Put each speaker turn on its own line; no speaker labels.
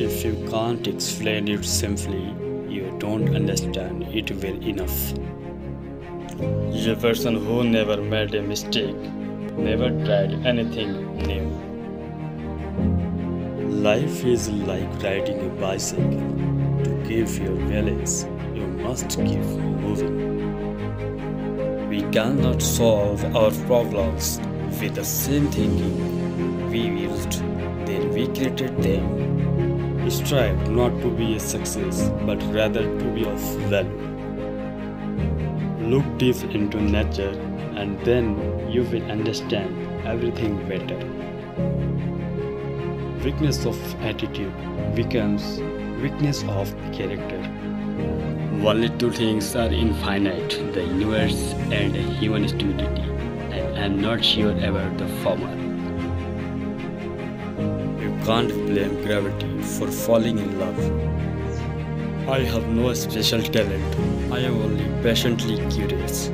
If you can't explain it simply, you don't understand it well enough. A person who never made a mistake, never tried anything new. Life is like riding a bicycle. To give your balance, you must keep moving. We cannot solve our problems with the same thinking we used, then we created them. Strive not to be a success, but rather to be of value. Look deep into nature, and then you will understand everything better. Weakness of attitude becomes weakness of character. Only two things are infinite the universe and human stupidity, I am not sure about the former. Can't blame gravity for falling in love. I have no special talent, I am only patiently curious.